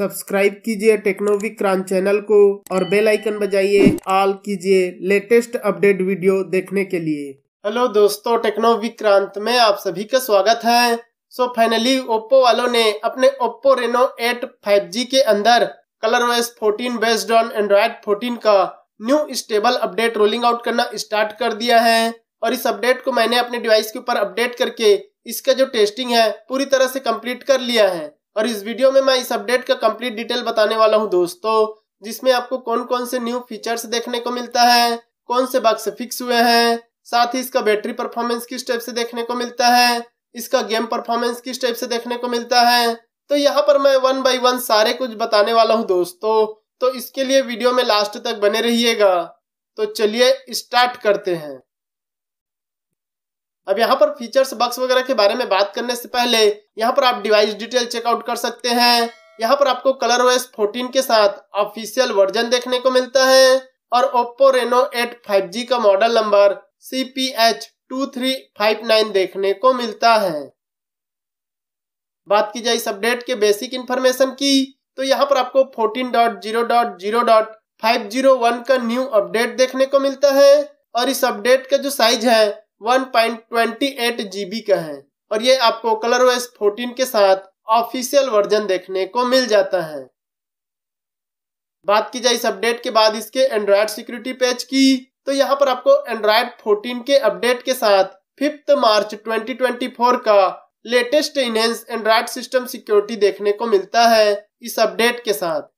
Subscribe कीजिए टेक्नोविक टेक्नोविक्रांत channel को और बेल आइकन बजाइए। ऑल कीजिए लेटेस्ट अपडेट वीडियो देखने के लिए। हेलो दोस्तों टेक्नोविक्रांत में आप सभी का स्वागत है। सो फाइनली ओप्पो वालों ने अपने ओप्पो रेनो 8 5G के अंदर color OS 14 based on Android 14 का new stable update rolling out करना स्टार्ट कर दिया है। और इस अपडेट को मैंने अपने डिवाइस के ऊपर अपडेट करके इसका जो टेस्टिंग है पूरी तरह से कंप्लीट कर लिया है। और इस वीडियो में मैं इस अपडेट का कंप्लीट डिटेल बताने वाला हूँ दोस्तों, जिसमें आपको कौन कौन से न्यू फीचर्स देखने को मिलता है, कौन से बग्स फिक्स हुए हैं, साथ ही इसका बैटरी परफॉर्मेंस किस टाइप से देखने को मिलता है, इसका गेम परफॉर्मेंस किस टाइप से देखने को मिलता है। तो यहाँ पर मैं वन बाई वन सारे कुछ बताने वाला हूँ दोस्तों तो इसके लिए वीडियो में लास्ट तक बने रहिएगा। तो चलिए स्टार्ट करते हैं। अब यहाँ पर फीचर्स बक्स वगैरह के बारे में बात करने से पहले, यहाँ पर आप डिवाइस डिटेल चेकआउट कर सकते हैं। यहाँ पर आपको कलर ओएस 14 के साथ ऑफिशियल वर्जन देखने को मिलता है और ओप्पो रेनो 8 5G का model number C P H two three five nine देखने को मिलता है। बात की जाए इस अपडेट के बेसिक इन्फॉर्मेशन की तो यहाँ पर आपको 14.0.0.501 का न्यू अपडेट देखने को मिलता है। और इस अपडेट का जो साइज़ है 1.28 जीबी का है और ये आपको कलर ओएस 14 के साथ ऑफिशियल वर्जन देखने को मिल जाता है। बात की जाए इस अपडेट के बाद इसके एंड्रॉयड सिक्योरिटी पेज की तो यहाँ पर आपको एंड्रॉयड 14 के अपडेट के साथ फिफ्थ मार्च 2024 का latest enhance Android system security देखने को मिलता है इस अपडेट के साथ।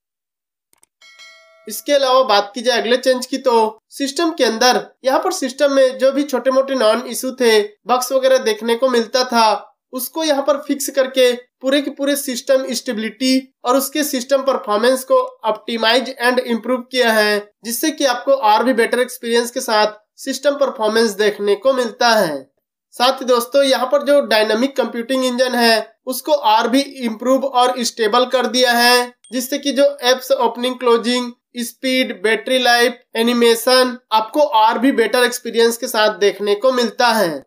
इसके अलावा बात की जाए अगले चेंज की तो सिस्टम के अंदर, यहाँ पर सिस्टम में जो भी छोटे मोटे नॉन इशू थे बक्स वगैरह देखने को मिलता था, उसको यहाँ पर फिक्स करके पूरे के पूरे सिस्टम स्टेबिलिटी और उसके सिस्टम परफॉर्मेंस को ऑप्टिमाइज एंड इम्प्रूव किया है, जिससे कि आपको और भी बेटर एक्सपीरियंस के साथ सिस्टम परफॉर्मेंस देखने को मिलता है। साथ ही दोस्तों, यहाँ पर जो डायनामिक कंप्यूटिंग इंजन है, उसको और भी इम्प्रूव और स्टेबल कर दिया है, जिससे कि जो apps opening closing speed, battery life, animation, आपको और भी बेटर एक्सपीरियंस के साथ देखने को मिलता है।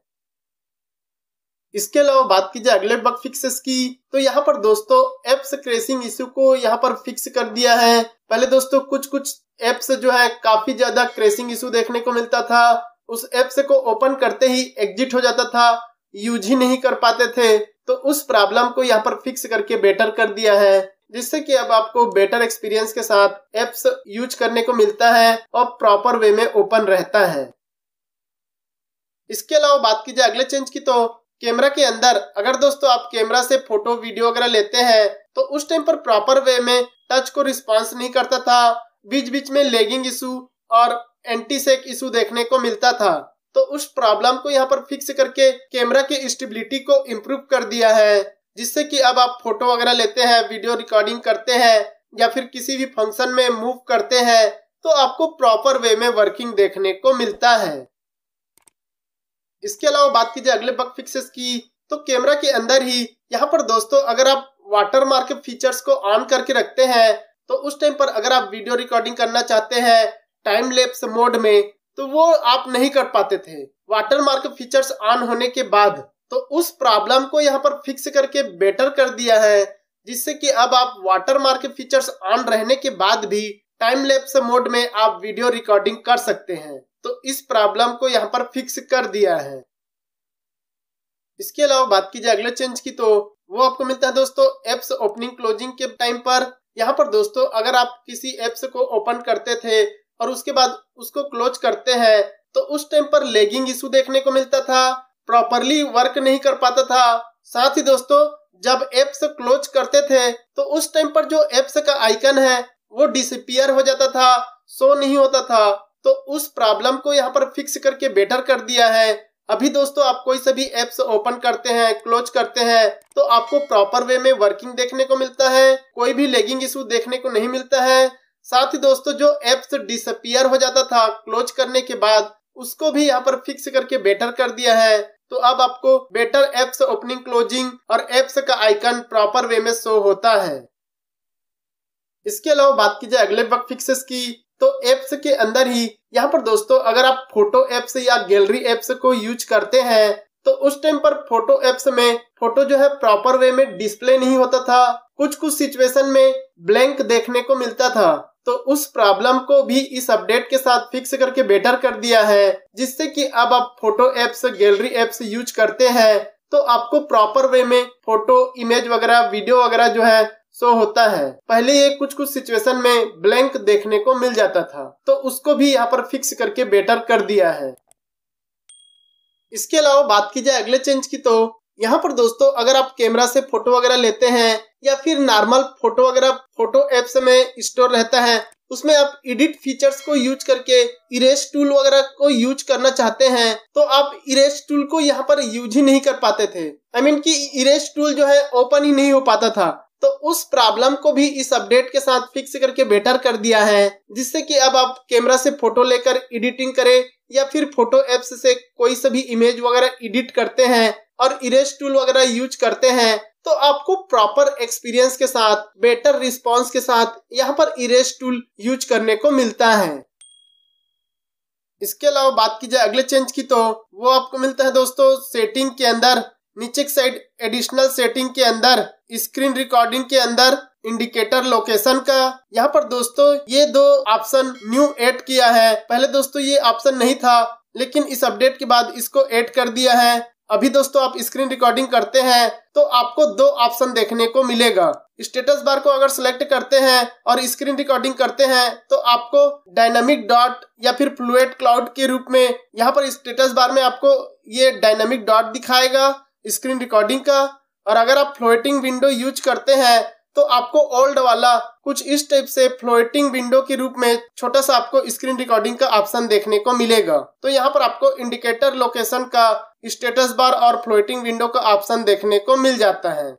इसके अलावा बात की जाए अगले बग फिक्सेस की तो यहाँ पर दोस्तों एप्स क्रेसिंग इश्यू को यहाँ पर फिक्स कर दिया है। पहले दोस्तों कुछ कुछ एप्स जो है काफ़ी ज़्यादा क्रेसिंग इशू देखने को मिलता था। उस एप्स को ओपन करते ही एग्जिट हो जाता था यूज़ ही नहीं कर पाते थे। तो उस प्रॉब्लम को यहाँ पर फिक्स करके बेटर कर दिया है। जिससे कि अब आपको बेटर एक्सपीरियंस के साथ एप्स यूज़ करने को मिलता है और प्रॉपर वे में ओपन रहता है। इसके अलावा बात की जाए अगले चेंज की तो कैमरा के अंदर, अगर दोस्तों आप कैमरा से फ़ोटो वीडियो वगैरह लेते हैं तो उस टाइम पर प्रॉपर वे में टच को रिस्पांस नहीं करता था। बीच बीच में लेगिंग इशू और एंटी सेक इशू देखने को मिलता था। तो उस प्रॉब्लम को यहाँ पर फिक्स करके कैमरा के स्टेबिलिटी को इम्प्रूव कर दिया है। जिससे कि अब आप फ़ोटो वगैरह लेते हैं, वीडियो रिकॉर्डिंग करते हैं, या फिर किसी भी फ़ंक्शन में मूव करते हैं तो आपको प्रॉपर वे में वर्किंग देखने को मिलता है। इसके अलावा बात कीजिए अगले बग फिक्सेस की तो कैमरा के अंदर ही, यहाँ पर दोस्तों, अगर आप वाटर मार्क फीचर्स को ऑन करके रखते हैं तो उस टाइम पर अगर आप वीडियो रिकॉर्डिंग करना चाहते हैं टाइम लेप्स मोड में तो वो आप नहीं कर पाते थे। वाटर मार्क फीचर्स ऑन होने के बाद तो उस प्रॉब्लम को यहाँ पर फिक्स करके बेटर कर दिया है, जिससे कि अब आप वाटर मार्क फीचर्स ऑन रहने के बाद भी टाइम लेप्स मोड में आप वीडियो रिकॉर्डिंग कर सकते हैं। तो इस प्रॉब्लम को यहाँ पर फिक्स कर दिया है। इसके अलावा बात की जाए अगले चेंज की तो वो आपको मिलता है दोस्तों एप्स ओपनिंग क्लोजिंग के टाइम पर। यहाँ पर दोस्तों अगर आप किसी एप्स को ओपन करते थे और उसके बाद उसको क्लोज करते हैं तो उस टाइम पर लेगिंग इशू देखने को मिलता था। प्रॉपरली वर्क नहीं कर पाता था। साथ ही दोस्तों, जब एप्स क्लोज करते थे तो उस टाइम पर जो एप्स का आइकन है, वो डिसपियर हो जाता था शो नहीं होता था। तो उस प्रॉब्लम को यहाँ पर फिक्स करके बेटर कर दिया है। अभी दोस्तों, आप कोई सभी एप्स ओपन करते हैं क्लोज करते हैं तो आपको प्रॉपर वे में वर्किंग देखने को मिलता है, कोई भी लेगिंग इशू देखने को नहीं मिलता है। साथ ही दोस्तों, जो एप्स डिसअपियर हो जाता था क्लोज करने के बाद, उसको भी यहाँ पर फिक्स करके बेटर कर दिया है। तो अब आपको बेटर एप्स ओपनिंग क्लोजिंग और एप्स का आइकन प्रॉपर वे में शो होता है। इसके अलावा बात की जाए अगले बग फिक्सेस की तो एप्स के अंदर ही, यहाँ पर दोस्तों, अगर आप फ़ोटो एप्स या गैलरी एप्स को यूज़ करते हैं तो उस टाइम पर फ़ोटो एप्स में फ़ोटो जो है प्रॉपर वे में डिस्प्ले नहीं होता था। कुछ कुछ सिचुएशन में ब्लैंक देखने को मिलता था। तो उस प्रॉब्लम को भी इस अपडेट के साथ फिक्स करके बेटर कर दिया है, जिससे कि अब आप photo apps gallery apps use करते हैं। तो आपको प्रॉपर वे में फ़ोटो इमेज वगैरह वीडियो वगैरह जो है शो होता है। पहले ये कुछ कुछ सिचुएशन में ब्लैंक देखने को मिल जाता था तो उसको भी यहाँ पर फिक्स करके बेटर कर दिया है। इसके अलावा बात की जाए अगले चेंज की तो यहाँ पर दोस्तों, अगर आप कैमरा से फ़ोटो वगैरह लेते हैं, या फिर नॉर्मल फ़ोटो वगैरह, फ़ोटो एप्स में स्टोर रहता है, उसमें आप एडिट फीचर्स को यूज़ करके इरेज टूल वगैरह को यूज़ करना चाहते हैं तो आप इरेज टूल को यहाँ पर यूज़ ही नहीं कर पाते थे। आई मीन की इरेज टूल जो है ओपन ही नहीं हो पाता था। तो उस प्रॉब्लम को भी इस अपडेट के साथ फिक्स करके बेटर कर दिया है, जिससे कि अब आप कैमरा से फ़ोटो लेकर एडिटिंग करें, या फिर फ़ोटो एप्स से कोई सभी इमेज वगैरह एडिट करते हैं और इरेज टूल वगैरह यूज़ करते हैं तो आपको प्रॉपर एक्सपीरियंस के साथ बेटर रिस्पॉन्स के साथ यहाँ पर इरेज टूल यूज़ करने को मिलता है। इसके अलावा बात की जाए अगले चेंज की तो वो आपको मिलता है दोस्तों सेटिंग के अंदर, नीचे साइड एडिशनल सेटिंग के अंदर स्क्रीन रिकॉर्डिंग के अंदर इंडिकेटर लोकेशन का। यहाँ पर दोस्तों ये दो ऑप्शन न्यू ऐड किया है। पहले दोस्तों ये ऑप्शन नहीं था, लेकिन इस अपडेट के बाद इसको ऐड कर दिया है। अभी दोस्तों आप स्क्रीन रिकॉर्डिंग करते हैं तो आपको दो ऑप्शन देखने को मिलेगा। स्टेटस बार को अगर सिलेक्ट करते हैं और स्क्रीन रिकॉर्डिंग करते हैं तो आपको डायनामिक डॉट या फिर फ्लुएट क्लाउड के रूप में, यहाँ पर स्टेटस बार में आपको ये डायनामिक डॉट दिखाएगा स्क्रीन रिकॉर्डिंग का। और अगर आप फ्लोटिंग विंडो यूज़ करते हैं तो आपको ओल्ड वाला कुछ इस टाइप से फ्लोटिंग विंडो के रूप में छोटा सा आपको स्क्रीन रिकॉर्डिंग का ऑप्शन देखने को मिलेगा। तो यहाँ पर आपको इंडिकेटर लोकेशन का स्टेटस बार और फ्लोटिंग विंडो का ऑप्शन देखने को मिल जाता है।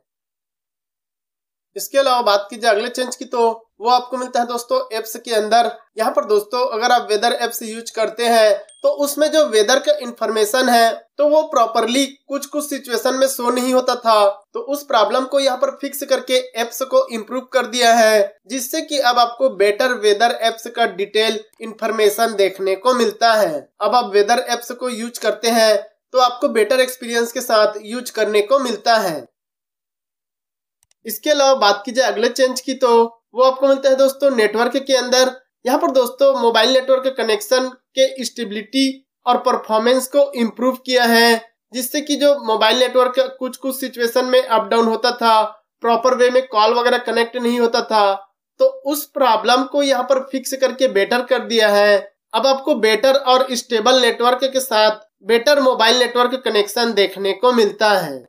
इसके अलावा बात की जाए अगले चेंज की तो वो आपको मिलता है दोस्तों एप्स के अंदर। यहाँ पर दोस्तों, अगर आप वेदर एप्स यूज़ करते हैं तो उसमें जो वेदर का इंफॉर्मेशन है तो वो प्रॉपरली कुछ कुछ सिचुएशन में शो नहीं होता था। तो उस प्रॉब्लम को यहाँ पर फिक्स करके एप्स को इम्प्रूव कर दिया है, जिससे कि अब आपको बेटर वेदर एप्स का डिटेल इंफॉर्मेशन देखने को मिलता है। अब आप वेदर एप्स को यूज़ करते हैं तो आपको बेटर एक्सपीरियंस के साथ यूज़ करने को मिलता है। इसके अलावा बात की जाए अगले चेंज की तो वो आपको मिलता है दोस्तों नेटवर्क के अंदर। यहाँ पर दोस्तों मोबाइल नेटवर्क के कनेक्शन के स्टेबिलिटी और परफॉर्मेंस को इम्प्रूव किया है, जिससे कि जो मोबाइल नेटवर्क कुछ कुछ सिचुएशन में अप डाउन होता था, प्रॉपर वे में कॉल वगैरह कनेक्ट नहीं होता था तो उस प्रॉब्लम को यहाँ पर फिक्स करके बेटर कर दिया है। अब आपको बेटर और स्टेबल नेटवर्क के साथ बेटर मोबाइल नेटवर्क कनेक्शन देखने को मिलता है।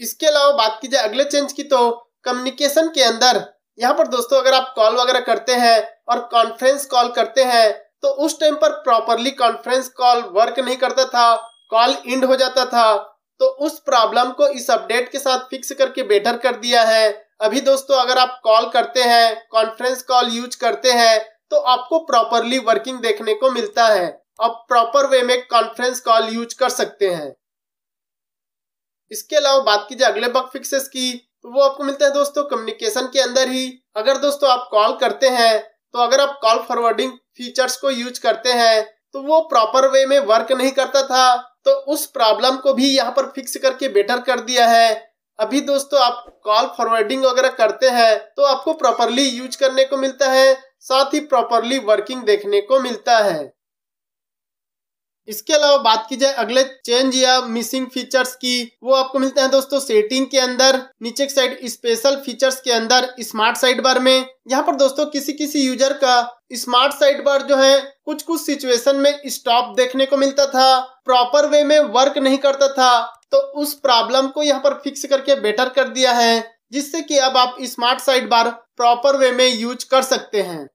इसके अलावा बात की जाए अगले चेंज की तो कम्युनिकेशन के अंदर। यहाँ पर दोस्तों, अगर आप कॉल वगैरह करते हैं और कॉन्फ्रेंस कॉल करते हैं तो उस टाइम पर प्रॉपरली कॉन्फ्रेंस कॉल वर्क नहीं करता था कॉल इंड हो जाता था। तो उस प्रॉब्लम को इस अपडेट के साथ फिक्स करके बेटर कर दिया है। अभी दोस्तों, अगर आप कॉल करते हैं कॉन्फ्रेंस कॉल यूज़ करते हैं तो आपको प्रॉपरली वर्किंग देखने को मिलता है। आप प्रॉपर वे में कॉन्फ्रेंस कॉल यूज़ कर सकते हैं। इसके अलावा बात की जाए अगले बग फिक्सेस की। तो वो आपको मिलता है दोस्तों कम्युनिकेशन के अंदर ही। अगर दोस्तों आप कॉल करते हैं तो अगर आप कॉल फॉरवर्डिंग फीचर्स को यूज़ करते हैं तो वो प्रॉपर वे में वर्क नहीं करता था। तो उस प्रॉब्लम को भी यहाँ पर फिक्स करके बेटर कर दिया है। अभी दोस्तों आप कॉल फॉरवर्डिंग वगैरह करते हैं तो आपको प्रॉपरली यूज़ करने को मिलता है, साथ ही प्रॉपरली वर्किंग देखने को मिलता है। इसके अलावा बात की जाए अगले चेंज या मिसिंग फीचर्स की, वो आपको मिलते हैं दोस्तों सेटिंग के अंदर, नीचे की साइड स्पेशल फीचर्स के अंदर स्मार्ट साइड बार में। यहाँ पर दोस्तों किसी किसी यूज़र का स्मार्ट साइड बार जो है कुछ कुछ सिचुएशन में स्टॉप देखने को मिलता था प्रॉपर वे में वर्क नहीं करता था तो उस प्रॉब्लम को यहाँ पर फिक्स करके बेटर कर दिया है, जिससे कि अब आप smart side bar proper way में यूज़ कर सकते हैं।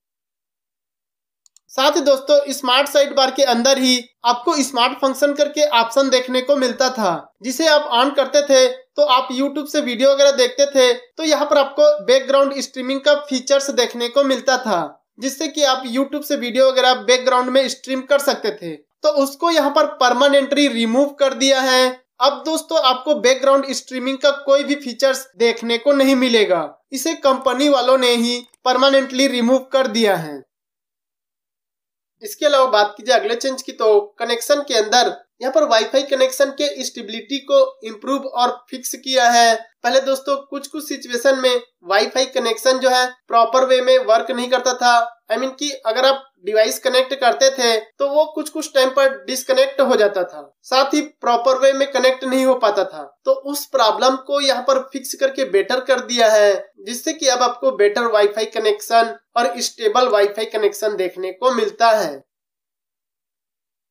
साथ ही दोस्तों स्मार्ट साइड बार के अंदर ही आपको स्मार्ट फ़ंक्शन करके ऑप्शन देखने को मिलता था, जिसे आप ऑन करते थे तो आप YouTube से वीडियो वगैरह देखते थे तो यहाँ पर आपको बैकग्राउंड स्ट्रीमिंग का फीचर्स देखने को मिलता था, जिससे कि आप YouTube से वीडियो वगैरह बैकग्राउंड में स्ट्रीम कर सकते थे। तो उसको यहाँ पर परमानेंटली रिमूव कर दिया है। अब दोस्तों, आपको बैकग्राउंड स्ट्रीमिंग का कोई भी फीचर्स देखने को नहीं मिलेगा। इसे कंपनी वालों ने ही परमानेंटली रिमूव कर दिया है। इसके अलावा बात कीजिए अगले चेंज की तो कनेक्शन के अंदर यहाँ पर वाईफाई कनेक्शन के स्टेबिलिटी को इम्प्रूव और फिक्स किया है। पहले दोस्तों कुछ कुछ सिचुएशन में वाईफाई कनेक्शन जो है प्रॉपर वे में वर्क नहीं करता था। आई I मीन mean कि अगर आप डिवाइस कनेक्ट करते थे तो वो कुछ कुछ टाइम पर डिसकनेक्ट हो जाता था। साथ ही प्रॉपर वे में कनेक्ट नहीं हो पाता था। तो उस प्रॉब्लम को यहाँ पर फिक्स करके बेटर कर दिया है, जिससे कि अब आपको बेटर वाईफाई कनेक्शन और स्टेबल वाईफाई कनेक्शन देखने को मिलता है।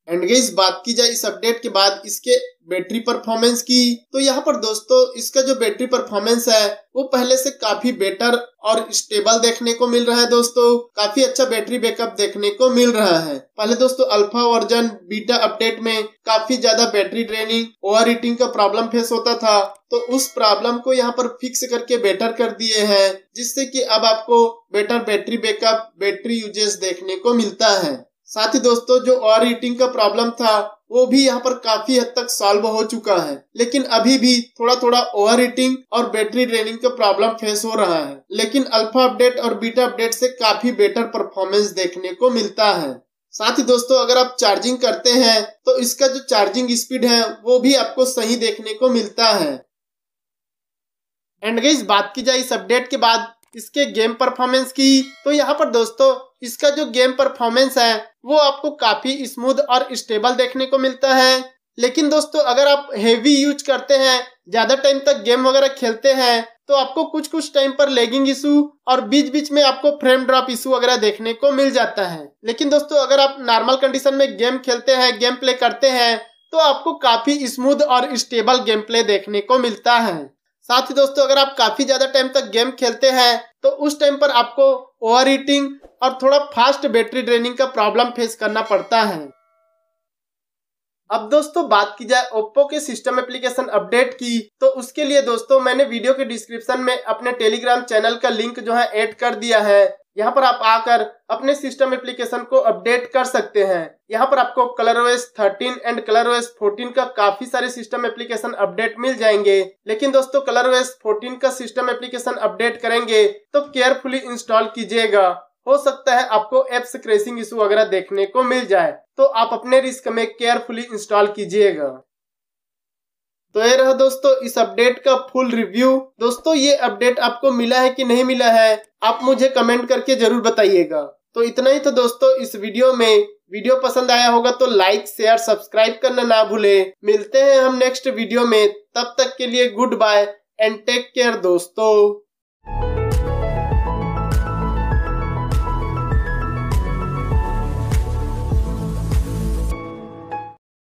एंड इस बात की जाए इस अपडेट के बाद इसके बैटरी परफॉर्मेंस की तो यहाँ पर दोस्तों इसका जो बैटरी परफॉर्मेंस है, वो पहले से काफ़ी बेटर और स्टेबल देखने को मिल रहा है दोस्तों। काफ़ी अच्छा बैटरी बैकअप देखने को मिल रहा है। पहले दोस्तों अल्फ़ा वर्जन बीटा अपडेट में काफ़ी ज़्यादा बैटरी ड्रेनिंग ओवर हीटिंग का प्रॉब्लम फेस होता था। तो उस प्रॉब्लम को यहाँ पर फिक्स करके बेटर कर दिए हैं, जिससे कि अब आपको better battery backup battery usages देखने को मिलता है। साथ ही दोस्तों, जो ओवर हीटिंग का प्रॉब्लम था, वो भी यहाँ पर काफ़ी हद तक सॉल्व हो चुका है। लेकिन अभी भी थोड़ा थोड़ा ओवर हीटिंग और बैटरी ड्रेनिंग का प्रॉब्लम फेस हो रहा है। लेकिन अल्फ़ा अपडेट और बीटा अपडेट से काफ़ी बेटर परफॉर्मेंस देखने को मिलता है। साथ ही दोस्तों, अगर आप चार्जिंग करते हैं तो इसका जो चार्जिंग स्पीड है, वो भी आपको सही देखने को मिलता है। एंड गई बात की जाए इस अपडेट के बाद इसके गेम परफॉर्मेंस की। तो यहाँ पर दोस्तों, इसका जो गेम परफॉर्मेंस है, वो आपको काफ़ी स्मूथ और स्टेबल देखने को मिलता है। लेकिन दोस्तों, अगर आप हेवी यूज़ करते हैं, ज़्यादा टाइम तक गेम वगैरह खेलते हैं तो आपको कुछ कुछ टाइम पर लेगिंग इशू और बीच बीच में आपको फ्रेम ड्रॉप इशू वगैरह देखने को मिल जाता है। लेकिन दोस्तों, अगर आप नॉर्मल कंडीशन में गेम खेलते हैं गेम प्ले करते हैं तो आपको काफ़ी स्मूथ और स्टेबल गेम प्ले देखने को मिलता है। साथ ही दोस्तों, अगर आप काफ़ी ज़्यादा टाइम तक गेम खेलते हैं तो उस टाइम पर आपको ओवर हीटिंग और थोड़ा फास्ट बैटरी ड्रेनिंग का प्रॉब्लम फेस करना पड़ता है। अब दोस्तों, बात की जाए ओप्पो के सिस्टम एप्लीकेशन अपडेट की तो उसके लिए दोस्तों, मैंने वीडियो के डिस्क्रिप्शन में अपने टेलीग्राम चैनल का लिंक जो है ऐड कर दिया है। यहाँ पर आप आकर अपने सिस्टम एप्लीकेशन को अपडेट कर सकते हैं। यहाँ पर आपको colour OS 13 and colour OS 14 का काफ़ी सारे सिस्टम एप्लीकेशन अपडेट मिल जाएँगे। लेकिन दोस्तों कलर ओएस 14 का सिस्टम एप्लीकेशन अपडेट करेंगे तो केयरफुली इंस्टॉल कीजिएगा। हो सकता है आपको एप्स क्रेसिंग इशू वगैरह देखने को मिल जाए। तो आप अपने रिस्क में केयरफुली इंस्टॉल कीजिएगा। तो ये रहा दोस्तों इस अपडेट का फुल रिव्यू। दोस्तों, ये अपडेट आपको मिला है कि नहीं मिला है, आप मुझे कमेंट करके ज़रूर बताइएगा। तो इतना ही था दोस्तों इस वीडियो में। वीडियो पसंद आया होगा तो लाइक, शेयर, सब्सक्राइब करना ना भूले। मिलते हैं हम नेक्स्ट वीडियो में। तब तक के लिए good bye and take care दोस्तों।